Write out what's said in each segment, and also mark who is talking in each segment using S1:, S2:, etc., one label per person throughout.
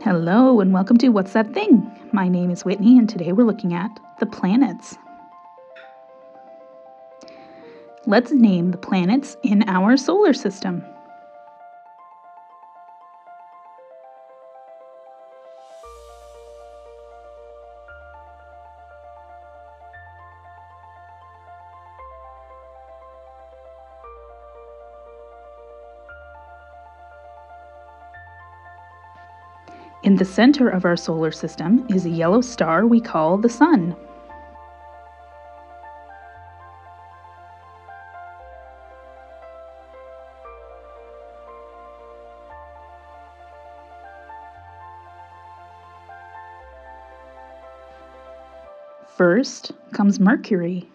S1: Hello, and welcome to What's That Thing? My name is Whitney, and today we're looking at the planets. Let's name the planets in our solar system. In the center of our solar system is a yellow star we call the Sun. First comes Mercury.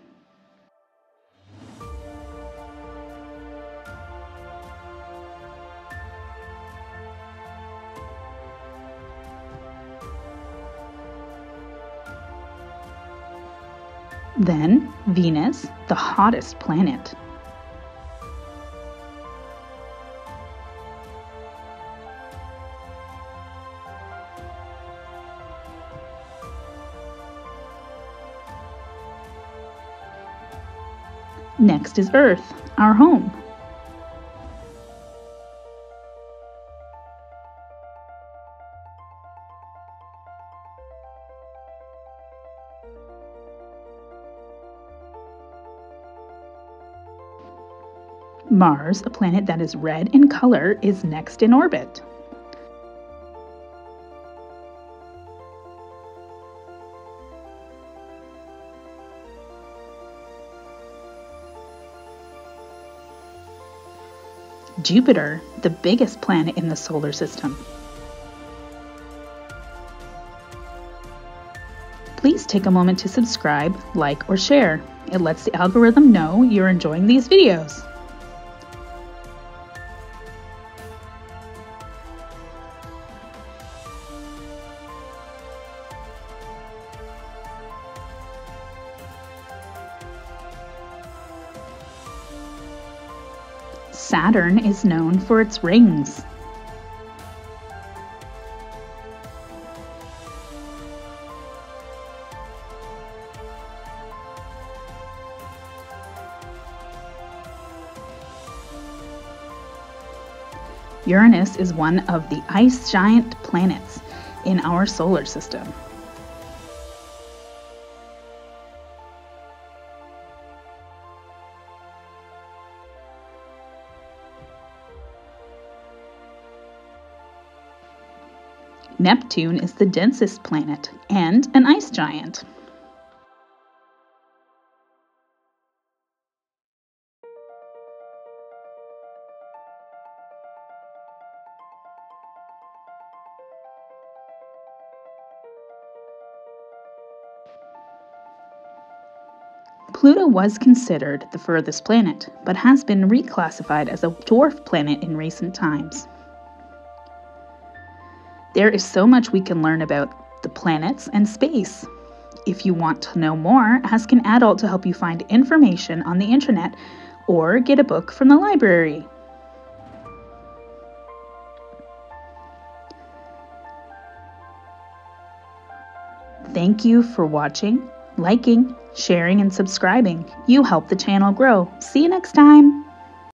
S1: Then Venus, the hottest planet. Next is Earth, our home. Mars, a planet that is red in color, is next in orbit. Jupiter, the biggest planet in the solar system. Please take a moment to subscribe, like, or share. It lets the algorithm know you're enjoying these videos. Saturn is known for its rings. Uranus is one of the ice giant planets in our solar system. Neptune is the densest planet and an ice giant. Pluto was considered the furthest planet, but has been reclassified as a dwarf planet in recent times. There is so much we can learn about the planets and space. If you want to know more, ask an adult to help you find information on the internet or get a book from the library. Thank you for watching, liking, sharing, and subscribing. You help the channel grow. See you next time.